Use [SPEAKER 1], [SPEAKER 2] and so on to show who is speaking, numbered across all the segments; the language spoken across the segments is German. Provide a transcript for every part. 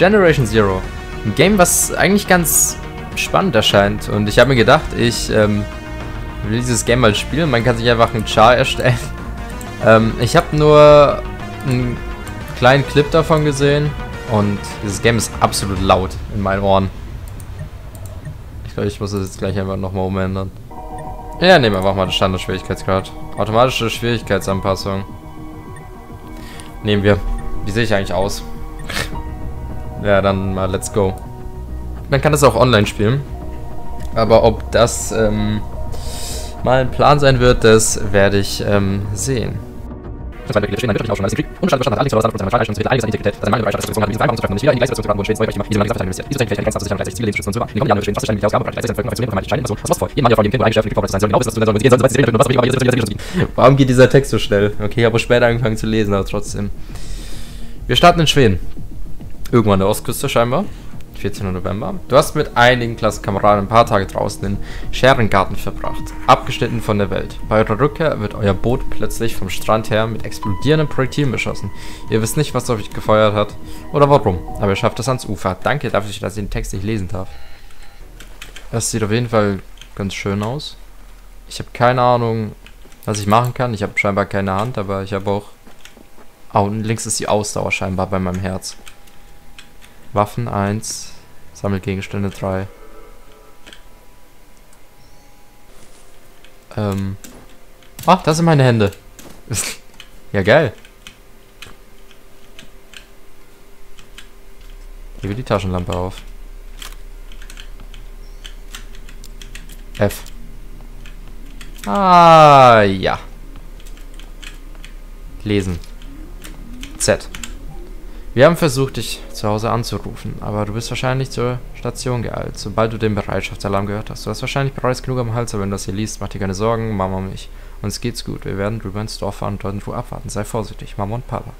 [SPEAKER 1] Generation Zero. Ein Game, was eigentlich ganz spannend erscheint. Und ich habe mir gedacht, ich ähm, will dieses Game mal spielen. Man kann sich einfach einen Char erstellen. ähm, ich habe nur einen kleinen Clip davon gesehen. Und dieses Game ist absolut laut in meinen Ohren. Ich glaube, ich muss das jetzt gleich einfach nochmal umändern. Ja, nehmen wir einfach mal den Standard-Schwierigkeitsgrad. Automatische Schwierigkeitsanpassung. Nehmen wir. Wie sehe ich eigentlich aus? Ja, dann mal let's go. Man kann das auch online spielen. Aber ob das ähm, mal ein Plan sein wird, das werde ich ähm, sehen. Genau Warum geht dieser Text so schnell? Okay, ich habe später angefangen zu lesen, aber trotzdem. Wir starten in Schweden. Irgendwann an der Ostküste scheinbar. 14. November. Du hast mit einigen Klassenkameraden ein paar Tage draußen in Scherengarten verbracht, abgeschnitten von der Welt. Bei eurer Rückkehr wird euer Boot plötzlich vom Strand her mit explodierenden Projektilen beschossen. Ihr wisst nicht, was auf euch gefeuert hat oder warum, aber ihr schafft es ans Ufer. Danke dafür, dass ich den Text nicht lesen darf. Das sieht auf jeden Fall ganz schön aus. Ich habe keine Ahnung, was ich machen kann. Ich habe scheinbar keine Hand, aber ich habe auch... Oh, und links ist die Ausdauer scheinbar bei meinem Herz. Waffen 1, Sammelgegenstände 3. Ähm. Ah, das sind meine Hände. ja, geil. Hier wird die Taschenlampe auf. F. Ah, ja. Lesen. Z. Wir haben versucht, dich zu Hause anzurufen, aber du bist wahrscheinlich zur Station geeilt, sobald du den Bereitschaftsalarm gehört hast. Du hast wahrscheinlich bereits genug am Hals, aber wenn du das hier liest, mach dir keine Sorgen, Mama und ich. Uns geht's gut, wir werden drüber ins Dorf fahren und dort in Ruhe abwarten. Sei vorsichtig, Mama und Papa.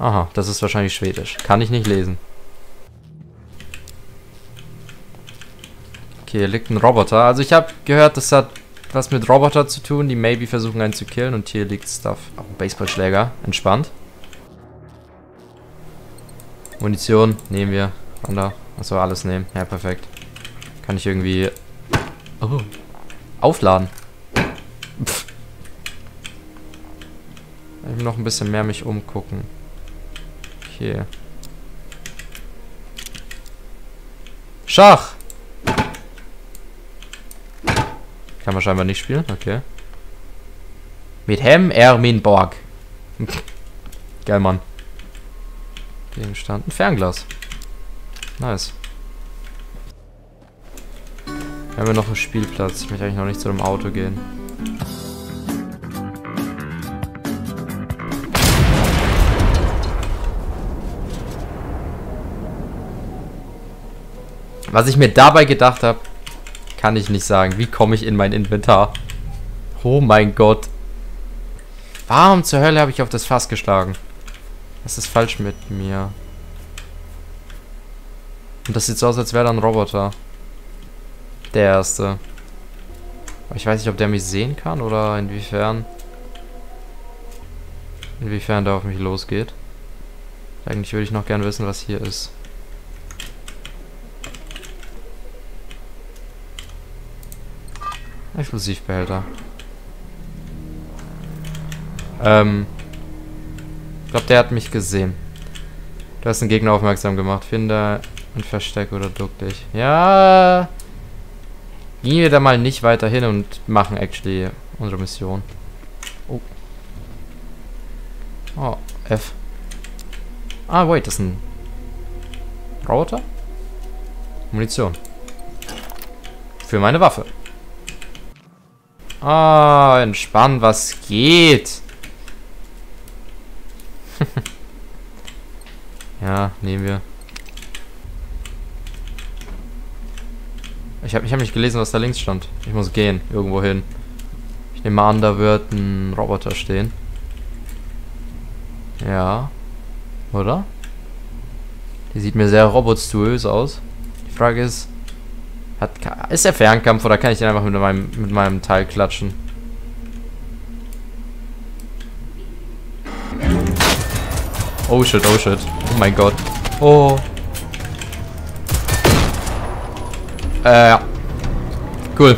[SPEAKER 1] Aha, das ist wahrscheinlich Schwedisch. Kann ich nicht lesen. Okay, hier liegt ein Roboter. Also ich habe gehört, das hat was mit Roboter zu tun, die maybe versuchen einen zu killen. Und hier liegt Stuff. Oh, Baseballschläger. Entspannt. Munition nehmen wir. Da. Achso, alles nehmen. Ja, perfekt. Kann ich irgendwie... Oh. Aufladen. Pff. Ich will noch ein bisschen mehr mich umgucken. Okay. Schach! Kann man scheinbar nicht spielen. Okay. Mit Hem Ermin Borg. Geil, Mann. Gegenstand. Ein Fernglas. Nice. Wir haben ja noch einen Spielplatz. Ich möchte eigentlich noch nicht zu dem Auto gehen. Was ich mir dabei gedacht habe, kann ich nicht sagen. Wie komme ich in mein Inventar? Oh mein Gott. Warum zur Hölle habe ich auf das Fass geschlagen? Was ist falsch mit mir? Und das sieht so aus, als wäre da ein Roboter. Der erste. Aber ich weiß nicht, ob der mich sehen kann oder inwiefern. Inwiefern der auf mich losgeht. Eigentlich würde ich noch gern wissen, was hier ist. Explosivbehälter. Ähm. Ich glaube, der hat mich gesehen. Du hast den Gegner aufmerksam gemacht. Finde ein Versteck oder duck dich. Ja. Gehen wir da mal nicht weiter hin und machen actually unsere Mission. Oh. Oh, F. Ah, wait, das ist ein Roboter? Munition. Für meine Waffe. Ah, entspannt, was geht? Ja, nehmen wir. Ich habe ich hab nicht gelesen, was da links stand. Ich muss gehen, irgendwo hin. Ich nehme an, da wird ein Roboter stehen. Ja. Oder? Die sieht mir sehr robostuös aus. Die Frage ist, hat, ist der Fernkampf oder kann ich den einfach mit meinem, mit meinem Teil klatschen? Oh shit, oh shit. Oh mein Gott. Oh. Äh, ja. Cool.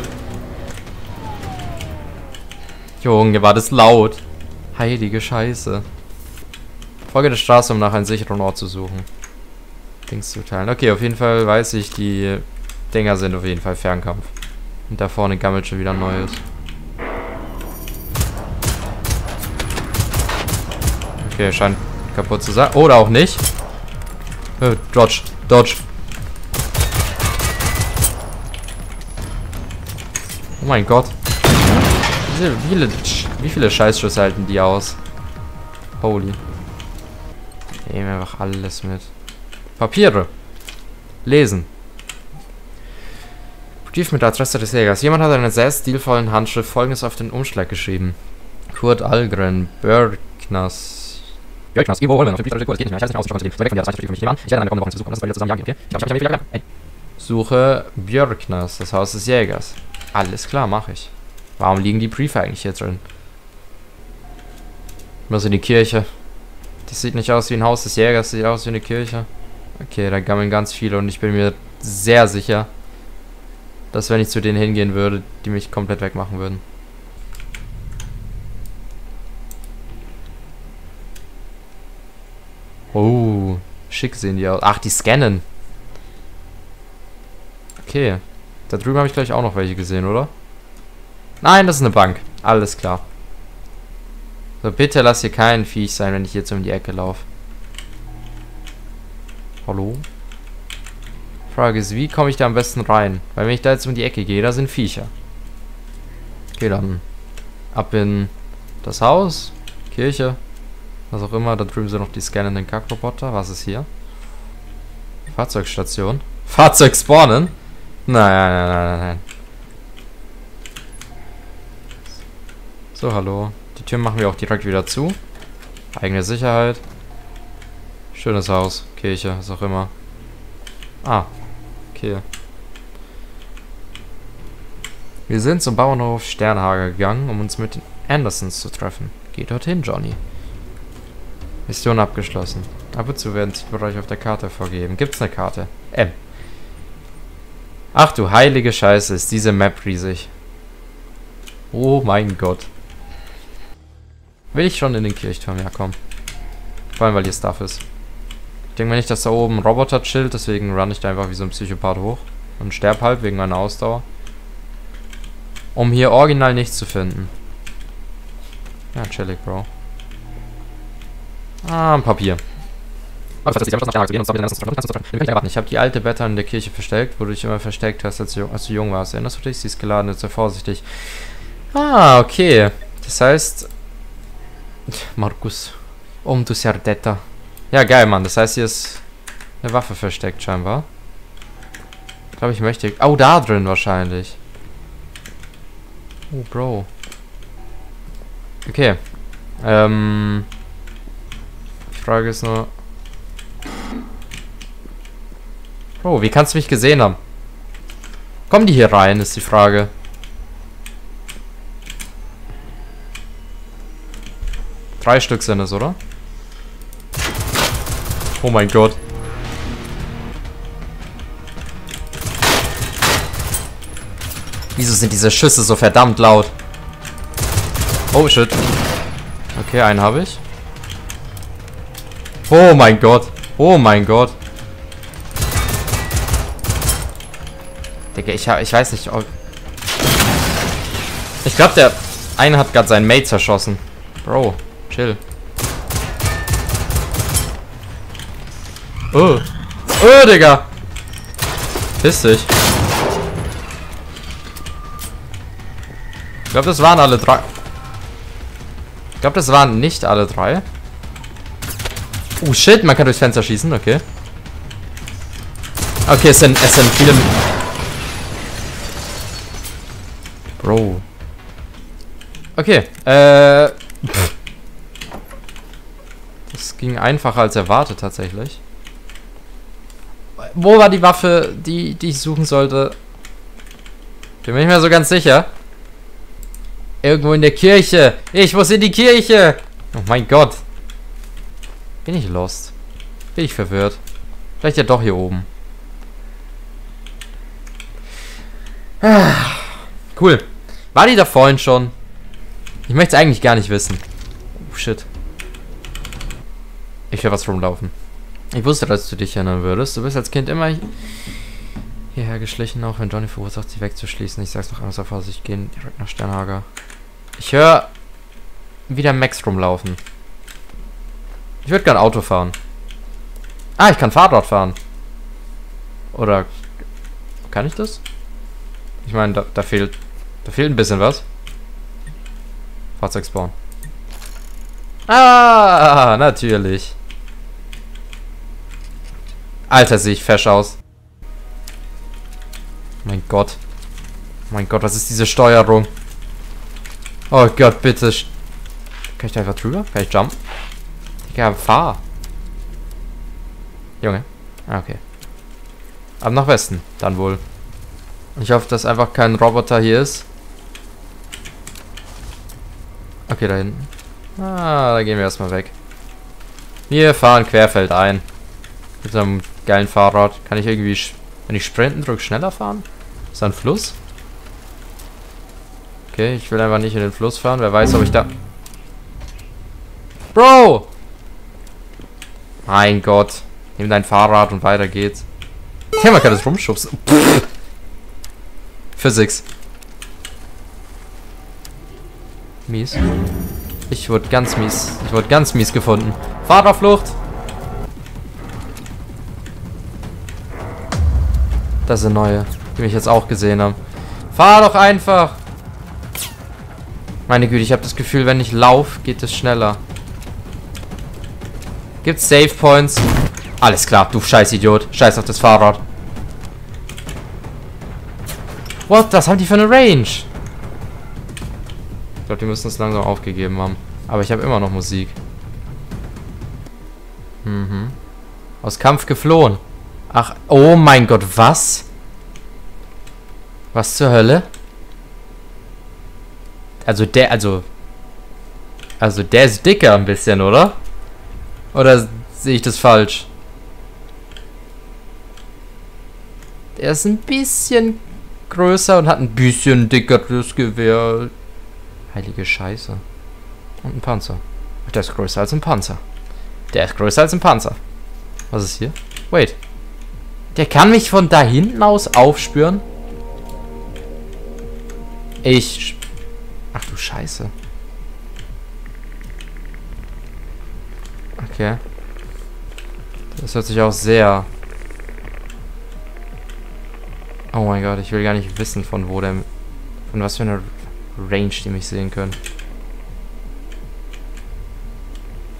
[SPEAKER 1] Junge, war das laut. Heilige Scheiße. Folge der Straße, um nach einem sicheren Ort zu suchen. Dings zu teilen. Okay, auf jeden Fall weiß ich, die Dinger sind auf jeden Fall Fernkampf. Und da vorne gammelt schon wieder ein neues. Okay, scheint kaputt zu sein. Oder auch nicht. Äh, Dodge. Dodge. Oh mein Gott. Wie viele, wie viele Scheißschüsse halten die aus? Holy. Nehmen einfach alles mit. Papiere. Lesen. Brief mit der Adresse des Jägers. Jemand hat einen sehr stilvollen Handschrift folgendes auf den Umschlag geschrieben. Kurt Algren, Börknas. Börknas, Ivo auf dem Brief geht nicht mehr. Ich weiß nicht aus, ich weg von dir, das heißt, ich mich nehmen an. Ich werde eine kommende Woche zu suchen, das wir zusammen jagen, okay? Ich glaube, ich habe mich Suche Björknas, das Haus des Jägers. Alles klar, mache ich. Warum liegen die Briefe eigentlich hier drin? Was in die Kirche? Das sieht nicht aus wie ein Haus des Jägers, sieht aus wie eine Kirche. Okay, da gammeln ganz viele und ich bin mir sehr sicher, dass wenn ich zu denen hingehen würde, die mich komplett wegmachen würden. Oh, schick sehen die aus. Ach, die scannen. Okay. Da drüben habe ich gleich auch noch welche gesehen, oder? Nein, das ist eine Bank. Alles klar. So, bitte lass hier kein Viech sein, wenn ich jetzt um die Ecke laufe. Hallo? Frage ist, wie komme ich da am besten rein? Weil wenn ich da jetzt um die Ecke gehe, da sind Viecher. Okay, dann ab in das Haus, Kirche, was auch immer. Da drüben sind noch die scannenden Kackroboter. Was ist hier? Fahrzeugstation. Fahrzeug spawnen? Nein, nein, nein, nein, nein. So, hallo. Die Tür machen wir auch direkt wieder zu. Eigene Sicherheit. Schönes Haus, Kirche, was auch immer. Ah, okay. Wir sind zum Bauernhof Sternhager gegangen, um uns mit den Andersons zu treffen. Geht dorthin, Johnny. Mission abgeschlossen. Ab und zu werden Zielbereiche auf der Karte vorgegeben. Gibt's eine Karte? M. Ach du heilige Scheiße, ist diese Map riesig. Oh mein Gott. Will ich schon in den Kirchturm? Ja, komm. Vor allem, weil hier Stuff ist. Ich denke mal nicht, dass da oben ein Roboter chillt, deswegen run ich da einfach wie so ein Psychopath hoch. Und sterb halt wegen meiner Ausdauer. Um hier original nichts zu finden. Ja, chillig, Bro. Ah, ein Papier. Ich habe die alte Beta in der Kirche versteckt, wo du dich immer versteckt hast, als du, jung warst. Erinnerst du dich? Sie ist geladen, sei vorsichtig. Ah, okay. Das heißt, Markus. Um du Sardetta. Ja, geil, Mann. Das heißt, hier ist eine Waffe versteckt, scheinbar. Ich glaube, ich möchte... Oh, da drin wahrscheinlich. Oh, Bro. Okay. Ähm... Frage ist nur... Bro, wie kannst du mich gesehen haben? Kommen die hier rein, ist die Frage. Drei Stück sind es, oder? Oh mein Gott. Wieso sind diese Schüsse so verdammt laut? Oh shit. Okay, einen habe ich. Oh mein Gott. Oh mein Gott. Digga, ich, ich weiß nicht. Ob ich glaube, der eine hat gerade seinen Mate zerschossen. Bro. Chill. Oh. Oh, Digga. Piss dich. Ich glaube, das waren alle drei. Ich glaube, das waren nicht alle drei. Oh, shit. Man kann durchs Fenster schießen. Okay. Okay, es sind, es sind viele... Bro. Okay. Äh... Das ging einfacher als erwartet tatsächlich. Wo war die Waffe, die, die ich suchen sollte? Bin mir nicht mehr so ganz sicher. Irgendwo in der Kirche. Ich muss in die Kirche. Oh mein Gott. Bin ich lost? Bin ich verwirrt? Vielleicht ja doch hier oben. Ah, cool. War die da vorhin schon? Ich möchte es eigentlich gar nicht wissen. Oh, shit. Ich will was rumlaufen. Ich wusste, dass du dich erinnern würdest. Du bist als Kind immer hierher geschlichen, auch wenn Johnny verursacht, sie wegzuschließen. Ich sag's noch einmal so Vorsicht, gehen direkt nach Sternhager. Ich höre wieder Max rumlaufen. Ich würde gern Auto fahren. Ah, ich kann Fahrrad fahren. Oder kann ich das? Ich meine, da, da fehlt da fehlt ein bisschen was. Fahrzeug spawnen. Ah, natürlich. Alter, sehe ich fesch aus. Mein Gott. Mein Gott, was ist diese Steuerung? Oh Gott, bitte. Kann ich da einfach drüber? Kann ich jumpen? Ja, fahr. Junge. Ah, okay. Ab nach Westen, dann wohl. Ich hoffe, dass einfach kein Roboter hier ist. Okay, da hinten. Ah, da gehen wir erstmal weg. Wir fahren querfeld ein. Mit so einem geilen Fahrrad. Kann ich irgendwie, wenn ich sprinten drücke, schneller fahren? Ist da ein Fluss? Okay, ich will einfach nicht in den Fluss fahren. Wer weiß, ob ich da... Bro! Mein Gott. Nimm dein Fahrrad und weiter geht's. Ja, man kann das rumschubsen. Pff. Physics. Mies. Ich wurde ganz mies. Ich wurde ganz mies gefunden. Fahrerflucht. Das sind neue, die mich jetzt auch gesehen haben. Fahr doch einfach. Meine Güte, ich habe das Gefühl, wenn ich laufe, geht es schneller. Gibt's Save Points? Alles klar, du scheiß Idiot. Scheiß auf das Fahrrad. What? Was haben die für eine Range? Ich glaube, die müssen es langsam aufgegeben haben. Aber ich habe immer noch Musik. Mhm. Aus Kampf geflohen. Ach, oh mein Gott, was? Was zur Hölle? Also der, also... Also der ist dicker ein bisschen, oder? Oder sehe ich das falsch? Der ist ein bisschen größer und hat ein bisschen dickeres Gewehr. Heilige Scheiße. Und ein Panzer. Der ist größer als ein Panzer. Der ist größer als ein Panzer. Was ist hier? Wait. Der kann mich von da hinten aus aufspüren? Ich... Ach du Scheiße. Okay. Das hört sich auch sehr... Oh mein Gott, ich will gar nicht wissen, von wo der... Von was für einer Range die mich sehen können.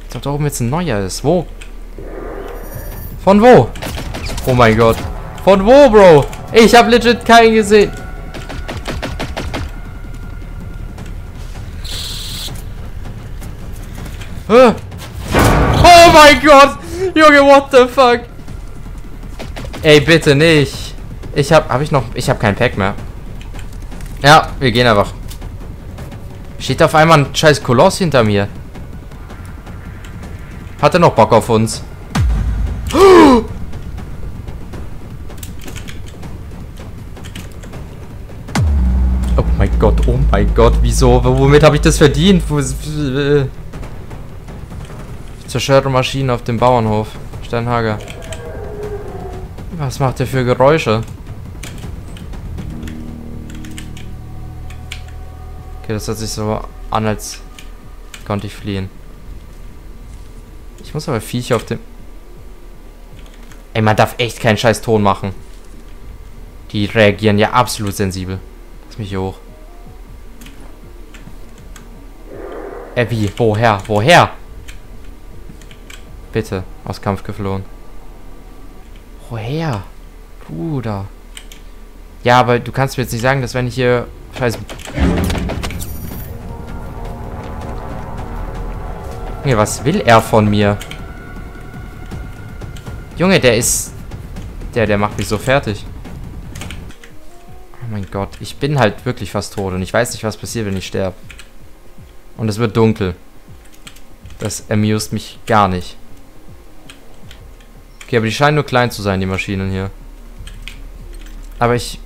[SPEAKER 1] Ich glaube, da oben jetzt ein neuer ist. Wo? Von wo? Oh mein Gott. Von wo, Bro? Ich habe legit keinen gesehen. Gott! Junge, what the fuck? Ey, bitte nicht. Ich hab, hab ich noch, ich hab kein Pack mehr. Ja, wir gehen einfach. Steht auf einmal ein scheiß Koloss hinter mir. Hat er noch Bock auf uns? Oh mein Gott, oh mein Gott, wieso? Womit habe ich das verdient? Zerstörte Maschinen auf dem Bauernhof. Steinhager. Was macht der für Geräusche? Okay, das hört sich so an, als konnte ich fliehen. Ich muss aber Viecher auf dem... Ey, man darf echt keinen scheiß Ton machen. Die reagieren ja absolut sensibel. Lass mich hier hoch. Äh, wie? Woher? Woher? Bitte. Aus Kampf geflohen. Woher? Bruder. Ja, aber du kannst mir jetzt nicht sagen, dass wenn ich hier scheiß Junge, was will er von mir? Junge, der ist... Der, der macht mich so fertig. Oh mein Gott. Ich bin halt wirklich fast tot und ich weiß nicht, was passiert, wenn ich sterbe. Und es wird dunkel. Das amust mich gar nicht. Okay, aber die scheinen nur klein zu sein, die Maschinen hier. Aber ich...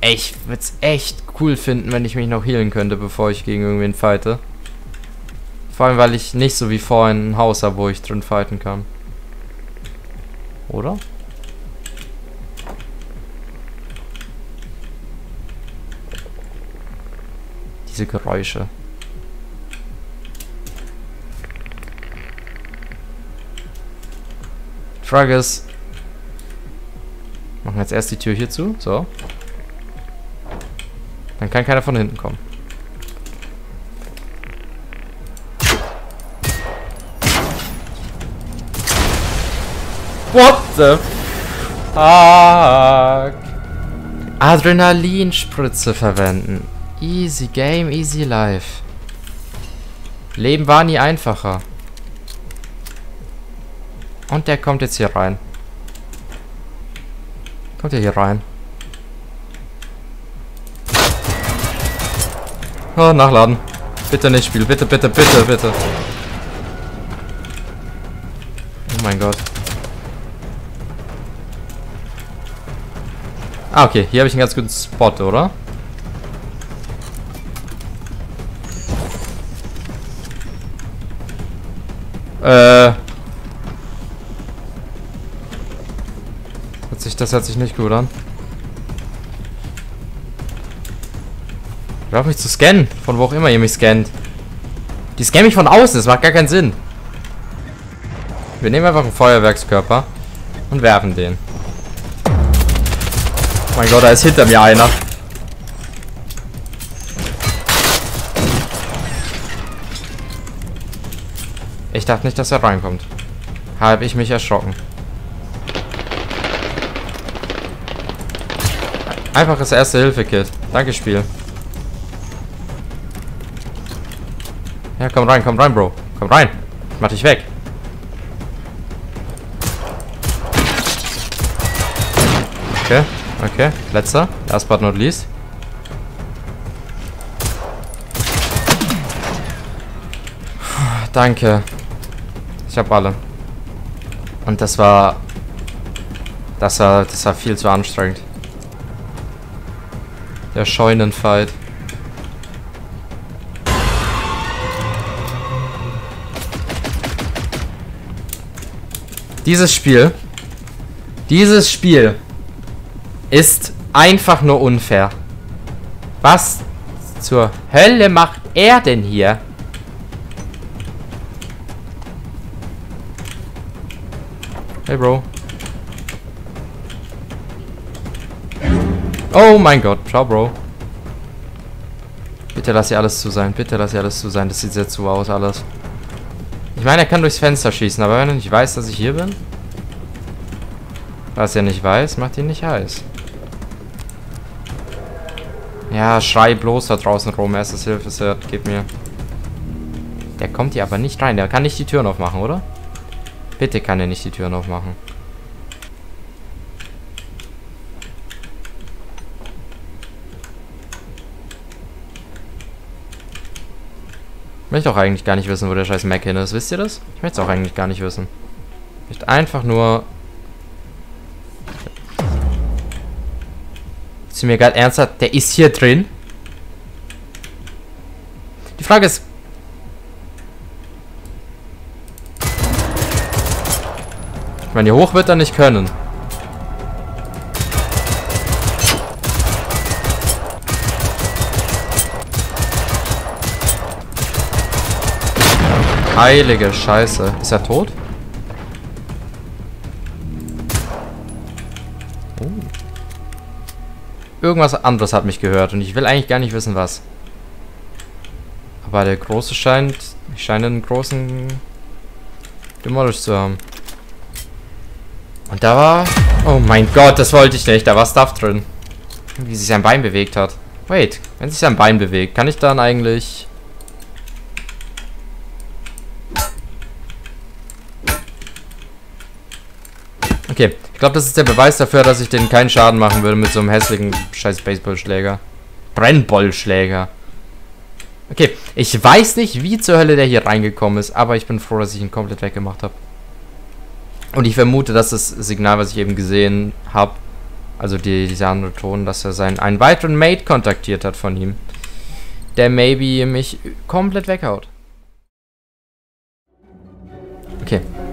[SPEAKER 1] Ey, ich würde es echt cool finden, wenn ich mich noch healen könnte, bevor ich gegen irgendwen fighte. Vor allem, weil ich nicht so wie vorhin ein Haus habe, wo ich drin fighten kann. Oder? Diese Geräusche. Frage ist, machen jetzt erst die Tür hier zu, so. Dann kann keiner von hinten kommen. What the fuck? Adrenalinspritze verwenden. Easy game, easy life. Leben war nie einfacher. Und der kommt jetzt hier rein. Kommt er hier rein? Oh, nachladen. Bitte nicht Spiel. Bitte, bitte, bitte, bitte. Oh mein Gott. Ah, okay. Hier habe ich einen ganz guten Spot, oder? Äh. Das hört sich nicht gut an. Hör auf mich zu scannen. Von wo auch immer ihr mich scannt. Die scannen mich von außen. Das macht gar keinen Sinn. Wir nehmen einfach einen Feuerwerkskörper und werfen den. Oh mein Gott, da ist hinter mir einer. Ich dachte nicht, dass er reinkommt. Habe ich mich erschrocken. Einfaches Erste-Hilfe-Kit. Danke, Spiel. Ja, komm rein, komm rein, Bro. Komm rein. Mach dich weg. Okay, okay. Letzter. Last but not least. Danke. Ich habe alle. Und das war... Das war, das war viel zu anstrengend. Der Scheunenfight. Dieses Spiel, dieses Spiel ist einfach nur unfair. Was zur Hölle macht er denn hier? Hey, Bro. Oh mein Gott. Ciao, Bro. Bitte lass hier alles zu sein. Bitte lass hier alles zu sein. Das sieht sehr zu aus, alles. Ich meine, er kann durchs Fenster schießen, aber wenn er nicht weiß, dass ich hier bin... Was er nicht weiß, macht ihn nicht heiß. Ja, schrei bloß da draußen rum. Erstes Hilfe, gib mir. Der kommt hier aber nicht rein. Der kann nicht die Türen aufmachen, oder? Bitte kann er nicht die Türen aufmachen. Möchte auch eigentlich gar nicht wissen, wo der scheiß Mac hin ist. Wisst ihr das? Ich möchte es auch eigentlich gar nicht wissen. Ich möchte einfach nur... Ist mir gerade ernsthaft? Der ist hier drin? Die Frage ist, meine, hier hoch wird er nicht können. Heilige Scheiße. Ist er tot? Oh. Irgendwas anderes hat mich gehört und ich will eigentlich gar nicht wissen, was. Aber der Große scheint... Ich scheine einen großen... Demolish zu haben. Und da war... Oh mein Gott, das wollte ich nicht. Da war Stuff drin. Wie sich sein Bein bewegt hat. Wait, wenn sich sein Bein bewegt, kann ich dann eigentlich... Okay, ich glaube, das ist der Beweis dafür, dass ich den keinen Schaden machen würde mit so einem hässlichen scheiß Baseballschläger. Brennbollschläger. Okay, ich weiß nicht, wie zur Hölle der hier reingekommen ist, aber ich bin froh, dass ich ihn komplett weggemacht habe. Und ich vermute, dass das Signal, was ich eben gesehen habe, also die, dieser andere Ton, dass er seinen einen weiteren Mate kontaktiert hat von ihm, der maybe mich komplett weghaut.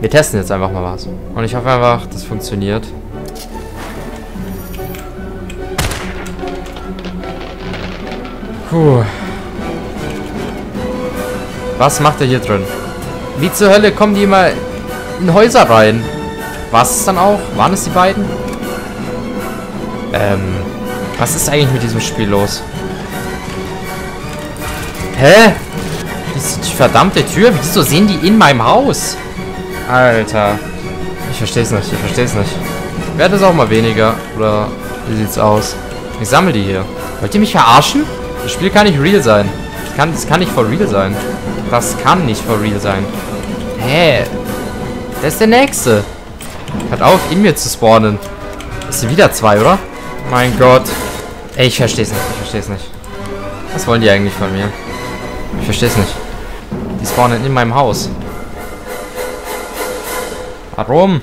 [SPEAKER 1] Wir testen jetzt einfach mal was. Und ich hoffe einfach, das funktioniert. Puh. Was macht er hier drin? Wie zur Hölle kommen die immer in Häuser rein? War es dann auch? Waren es die beiden? Ähm, was ist eigentlich mit diesem Spiel los? Hä? Die verdammte Tür? Wieso sehen die in meinem Haus? Alter. Ich versteh's nicht, ich versteh's nicht. Werde es auch mal weniger. Oder wie sieht's aus? Ich sammle die hier. Wollt ihr mich verarschen? Das Spiel kann nicht real sein. Das kann, das kann nicht for real sein. Das kann nicht for real sein. Hä? Das ist der nächste. Hört auf, in mir zu spawnen. Das sind wieder zwei, oder? Mein Gott. Ey, ich versteh's nicht. Ich versteh's nicht. Was wollen die eigentlich von mir? Ich versteh's nicht. Die spawnen in meinem Haus. Warum?